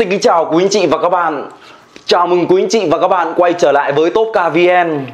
Xin kính chào quý anh chị và các bạn. Chào mừng quý anh chị và các bạn quay trở lại với Top KVN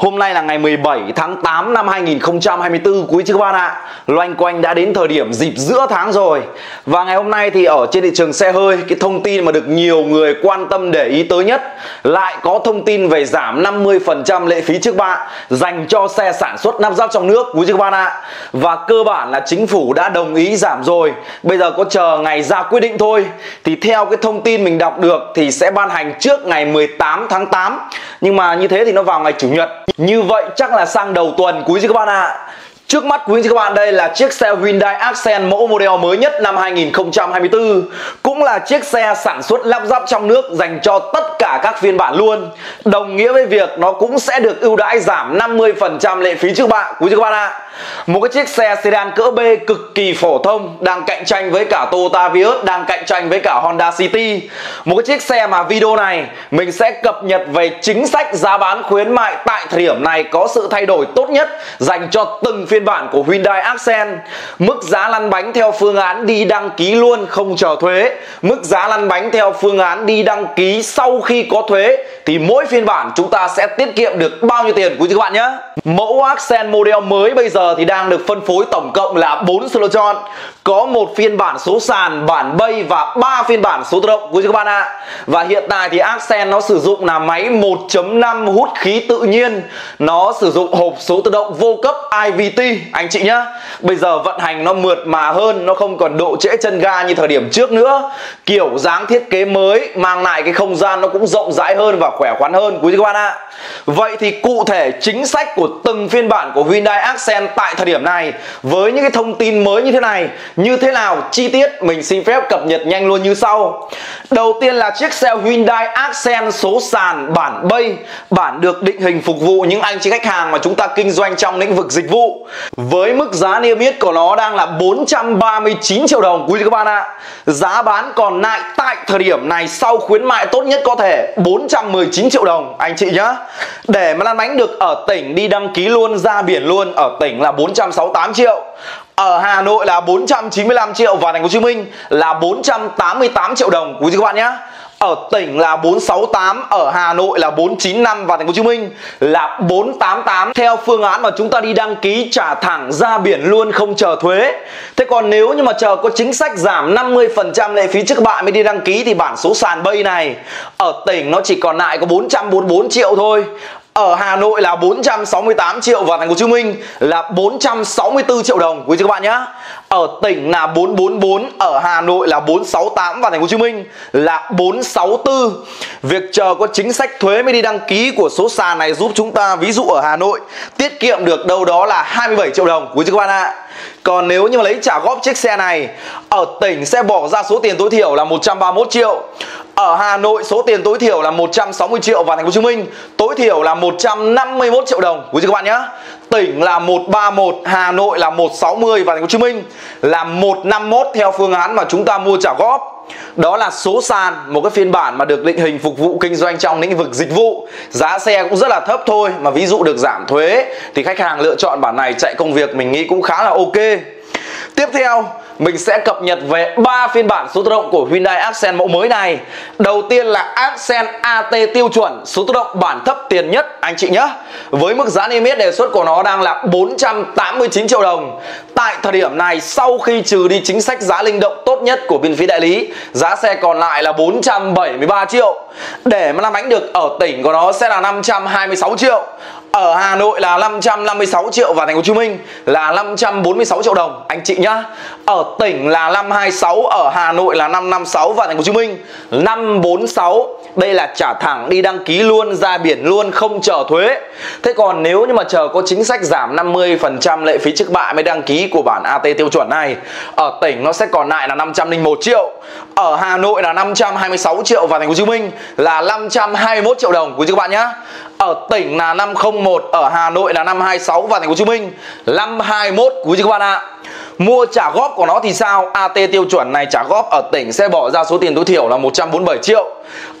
Hôm nay là ngày 17 tháng 8 năm 2024 quý chứ các bạn ạ. Loanh quanh đã đến thời điểm dịp giữa tháng rồi. Và ngày hôm nay thì ở trên thị trường xe hơi, Cái thông tin mà được nhiều người quan tâm để ý tới nhất, Lại có thông tin về giảm 50% lệ phí trước bạ Dành cho xe sản xuất lắp ráp trong nước, quý chứ các bạn ạ. Và cơ bản là chính phủ đã đồng ý giảm rồi. Bây giờ có chờ ngày ra quyết định thôi. Thì theo cái thông tin mình đọc được Thì sẽ ban hành trước ngày 18 tháng 8 Nhưng mà như thế thì nó vào ngày Chủ nhật. Như vậy chắc là sang đầu tuần quý vị các bạn ạ à. Trước mắt quý vị các bạn đây là chiếc xe Hyundai Accent mẫu model mới nhất năm 2024 Cũng là chiếc xe sản xuất lắp ráp trong nước dành cho tất cả các phiên bản luôn Đồng nghĩa với việc nó cũng sẽ được ưu đãi giảm 50% lệ phí trước bạ quý vị các bạn ạ à. Một cái chiếc xe sedan cỡ B cực kỳ phổ thông đang cạnh tranh với cả Toyota Vios, đang cạnh tranh với cả Honda City. Một cái chiếc xe mà video này mình sẽ cập nhật về chính sách giá bán khuyến mại tại thời điểm này có sự thay đổi tốt nhất dành cho từng phiên bản của Hyundai Accent. Mức giá lăn bánh theo phương án đi đăng ký luôn, không chờ thuế. Mức giá lăn bánh theo phương án đi đăng ký sau khi có thuế thì mỗi phiên bản chúng ta sẽ tiết kiệm được bao nhiêu tiền, quý vị các bạn nhé. Mẫu Accent model mới bây giờ thì đang được phân phối tổng cộng là 4 slot chọn. Có một phiên bản số sàn, bản bay và ba phiên bản số tự động, quý các bạn ạ. Và hiện tại thì Accent nó sử dụng là máy 1.5 hút khí tự nhiên. Nó sử dụng hộp số tự động vô cấp IVT anh chị nhá bây giờ vận hành nó mượt mà hơn, nó không còn độ trễ chân ga như thời điểm trước nữa. Kiểu dáng thiết kế mới, mang lại cái không gian nó cũng rộng rãi hơn và khỏe khoắn hơn, quý các bạn ạ. Vậy thì cụ thể chính sách của từng phiên bản của Hyundai Accent tại thời điểm này, với những cái thông tin mới như thế này, như thế nào, chi tiết, mình xin phép cập nhật nhanh luôn như sau. Đầu tiên là chiếc xe Hyundai Accent số sàn bản bay Bản được định hình phục vụ những anh chị khách hàng mà chúng ta kinh doanh trong lĩnh vực dịch vụ. Với mức giá niêm yết của nó đang là 439 triệu đồng, quý vị các bạn ạ. Giá bán còn lại tại thời điểm này sau khuyến mại tốt nhất có thể 419 triệu đồng. Anh chị nhá. Để mà lăn bánh được ở tỉnh đi đăng ký luôn, ra biển luôn, ở tỉnh là 468 triệu. Ở Hà Nội là 495 triệu và thành phố Hồ Chí Minh là 488 triệu đồng. Quý vị các bạn nhé. Ở tỉnh là 468, ở Hà Nội là 495 và thành phố Hồ Chí Minh là 488 theo phương án mà chúng ta đi đăng ký trả thẳng ra biển luôn không chờ thuế. Thế còn nếu như mà chờ có chính sách giảm 50% lệ phí trước các bạn mới đi đăng ký thì bản số sàn bay này ở tỉnh nó chỉ còn lại có 444 triệu thôi ở Hà Nội là 468 triệu và thành phố Hồ Chí Minh là 464 triệu đồng quý vị các bạn nhé. Ở tỉnh là 444, ở Hà Nội là 468 và thành phố Hồ Chí Minh là 464. Việc chờ có chính sách thuế mới đi đăng ký của số sàn này giúp chúng ta ví dụ ở Hà Nội tiết kiệm được đâu đó là 27 triệu đồng quý vị các bạn ạ. Còn nếu như mà lấy trả góp chiếc xe này Ở tỉnh sẽ bỏ ra số tiền tối thiểu là 131 triệu Ở Hà Nội số tiền tối thiểu là 160 triệu Và thành phố Hồ Chí Minh tối thiểu là 151 triệu đồng Quý vị các bạn nhé Tỉnh là 131, Hà Nội là 160 và thành phố Hồ Chí Minh là 151 theo phương án mà chúng ta mua trả góp. Đó là số sàn một cái phiên bản mà được định hình phục vụ kinh doanh trong lĩnh vực dịch vụ. Giá xe cũng rất là thấp thôi mà ví dụ được giảm thuế thì khách hàng lựa chọn bản này chạy công việc mình nghĩ cũng khá là ok. Tiếp theo mình sẽ cập nhật về ba phiên bản số tự động của Hyundai Accent mẫu mới này. Đầu tiên là Accent AT tiêu chuẩn số tự động bản thấp tiền nhất anh chị nhé. Với mức giá niêm yết đề xuất của nó đang là 489 triệu đồng. Tại thời điểm này sau khi trừ đi chính sách giá linh động tốt nhất của bên phía đại lý, giá xe còn lại là 473 triệu. Để mà làm ánh được ở tỉnh của nó sẽ là 526 triệu. Ở Hà Nội là 556 triệu và thành phố Hồ Chí Minh là 546 triệu đồng anh chị nhá. Ở tỉnh là 526, ở Hà Nội là 556 và thành phố Hồ Chí Minh 546. Đây là trả thẳng đi đăng ký luôn ra biển luôn không chờ thuế. Thế còn nếu như mà chờ có chính sách giảm 50% lệ phí trước bạ mới đăng ký của bản AT tiêu chuẩn này, ở tỉnh nó sẽ còn lại là 501 triệu. Ở Hà Nội là 526 triệu và thành phố Hồ Chí Minh là 521 triệu đồng quý vị các bạn nhá. Ở tỉnh là 01 ở Hà Nội là 526 và thành phố Hồ Chí Minh 521 quý vị các bạn ạ. Mua trả góp của nó thì sao? AT tiêu chuẩn này trả góp ở tỉnh sẽ bỏ ra số tiền tối thiểu là 147 triệu.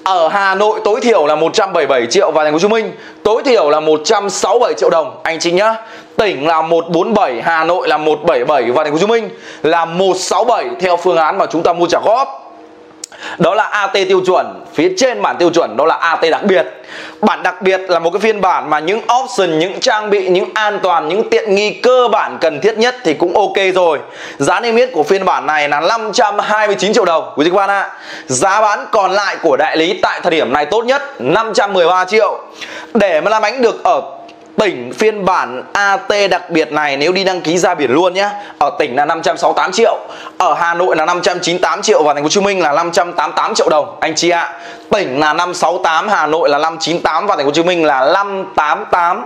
Ở Hà Nội tối thiểu là 177 triệu và thành phố Hồ Chí Minh tối thiểu là 167 triệu đồng anh chị nhá. Tỉnh là 147, Hà Nội là 177 và thành phố Hồ Chí Minh là 167 theo phương án mà chúng ta mua trả góp đó là AT tiêu chuẩn. Phía trên bản tiêu chuẩn đó là AT đặc biệt. Bản đặc biệt là một cái phiên bản mà những option, những trang bị, những an toàn, những tiện nghi cơ bản cần thiết nhất thì cũng ok rồi. Giá niêm yết của phiên bản này là 529 triệu đồng, quý vị các bạn ạ. Giá bán còn lại của đại lý tại thời điểm này tốt nhất 513 triệu. Để mà làm bánh được ở tỉnh phiên bản AT đặc biệt này, nếu đi đăng ký ra biển luôn nhé ở tỉnh là 568 triệu, ở Hà Nội là 598 triệu và thành phố Hồ Chí Minh là 588 triệu đồng, anh chị ạ à. tỉnh là 568 Hà Nội là 598 và thành phố Hồ Chí Minh là 588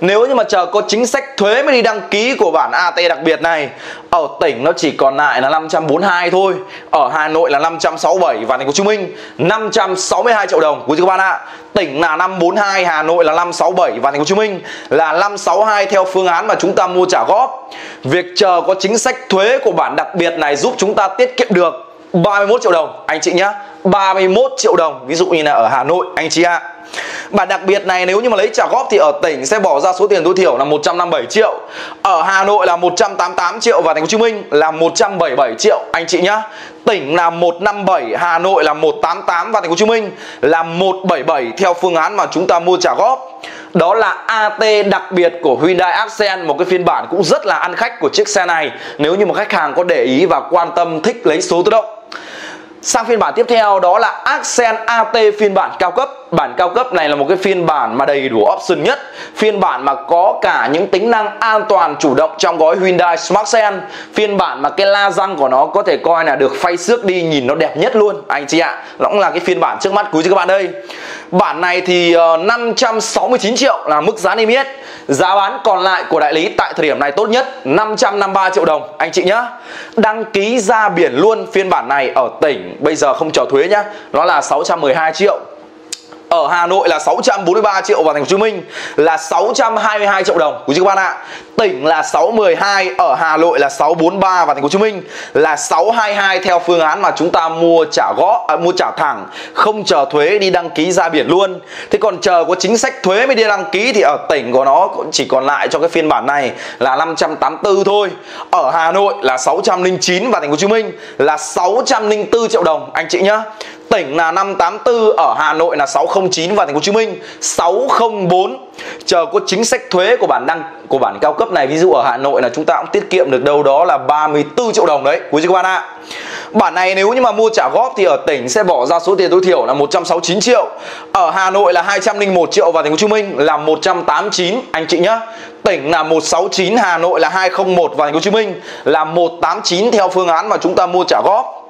nếu như mà chờ có chính sách thuế mới đi đăng ký của bản AT đặc biệt này Ở tỉnh nó chỉ còn lại là 542 thôi. Ở Hà Nội là 567 và thành phố Hồ Chí Minh 562 triệu đồng. Quý vị các bạn ạ Tỉnh là 542, Hà Nội là 567 và thành phố Hồ Chí Minh là 562 theo phương án mà chúng ta mua trả góp. Việc chờ có chính sách thuế của bản đặc biệt này giúp chúng ta tiết kiệm được 31 triệu đồng. Anh chị nhá 31 triệu đồng. Ví dụ như là ở Hà Nội anh chị ạ. Bản đặc biệt này nếu như mà lấy trả góp thì ở tỉnh sẽ bỏ ra số tiền tối thiểu là 157 triệu. Ở Hà Nội là 188 triệu và thành phố Hồ Chí Minh là 177 triệu. Anh chị nhá Tỉnh là 157, Hà Nội là 188 và thành phố Hồ Chí Minh là 177 theo phương án mà chúng ta mua trả góp. Đó là AT đặc biệt của Hyundai Accent Một cái phiên bản cũng rất là ăn khách của chiếc xe này. Nếu như mà khách hàng có để ý và quan tâm thích lấy số tự động. Sang phiên bản tiếp theo đó là Accent AT phiên bản cao cấp. Bản cao cấp này là một cái phiên bản mà đầy đủ option nhất. Phiên bản mà có cả những tính năng an toàn chủ động trong gói Hyundai Smart Sense Phiên bản mà cái la răng của nó có thể coi là được phay xước đi, nhìn nó đẹp nhất luôn. Anh chị ạ, Nó cũng là cái phiên bản trước mắt quý vị các bạn đây Bản này thì ờ, 569 triệu là mức giá niêm yết. Giá bán còn lại của đại lý tại thời điểm này tốt nhất 553 triệu đồng. Anh chị nhá, Đăng ký ra biển luôn phiên bản này ở tỉnh. Bây giờ không chờ thuế nhá, Nó là 612 triệu ở Hà Nội là 643 triệu và thành phố Hồ Chí Minh là 622 triệu đồng quý vị các bạn ạ. Tỉnh là 612, ở Hà Nội là 643 và thành phố Hồ Chí Minh là 622 theo phương án mà chúng ta mua trả góp à, mua trả thẳng, không chờ thuế đi đăng ký ra biển luôn. Thế còn chờ có chính sách thuế mới đi đăng ký thì ở tỉnh của nó chỉ còn lại cho cái phiên bản này là 584 thôi. Ở Hà Nội là 609 và thành phố Hồ Chí Minh là 604 triệu đồng anh chị nhá tỉnh là 584 ở Hà Nội là 609 và thành phố Hồ Chí Minh 604 chờ có chính sách thuế của bản đăng của bản cao cấp này, ví dụ ở Hà Nội là chúng ta cũng tiết kiệm được đâu đó là 34 triệu đồng đấy, quý vị các bạn ạ. Bản này nếu như mà mua trả góp thì ở tỉnh sẽ bỏ ra số tiền tối thiểu là 169 triệu. Ở Hà Nội là 201 triệu và thành phố Hồ Chí Minh là 189 anh chị nhá, tỉnh là 169 Hà Nội là 201 và thành phố Hồ Chí Minh là 189 theo phương án mà chúng ta mua trả góp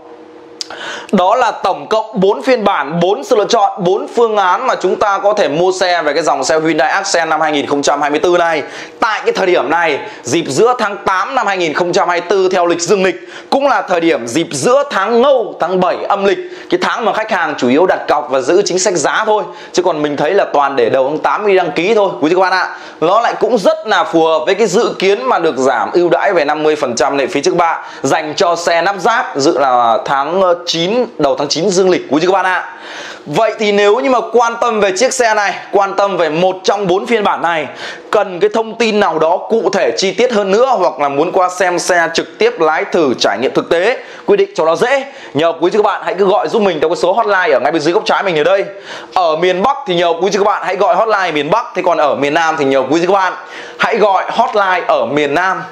đó là tổng cộng 4 phiên bản, 4 sự lựa chọn, 4 phương án mà chúng ta có thể mua xe về cái dòng xe Hyundai Accent năm 2024 này. Tại cái thời điểm này, dịp giữa tháng 8 năm 2024 theo lịch dương lịch cũng là thời điểm dịp giữa tháng Ngâu, tháng 7 âm lịch, cái tháng mà khách hàng chủ yếu đặt cọc và giữ chính sách giá thôi. Chứ còn mình thấy là toàn để đầu tháng 8 đi đăng ký thôi, quý vị các bạn ạ. Nó lại cũng rất là phù hợp với cái dự kiến mà được giảm ưu đãi về 50% lệ phí trước bạ dành cho xe nắp ráp dự là tháng ờ, 9 đầu tháng 9 dương lịch quý vị các bạn ạ. Vậy thì nếu như mà quan tâm về chiếc xe này, quan tâm về một trong bốn phiên bản này, cần cái thông tin nào đó cụ thể chi tiết hơn nữa hoặc là muốn qua xem xe trực tiếp lái thử trải nghiệm thực tế, quy định cho nó dễ, nhờ quý vị các bạn hãy cứ gọi giúp mình theo cái số hotline ở ngay bên dưới góc trái mình ở đây. Ở miền Bắc thì nhờ quý vị các bạn hãy gọi hotline miền Bắc, thế còn ở miền Nam thì nhờ quý vị các bạn hãy gọi hotline ở miền Nam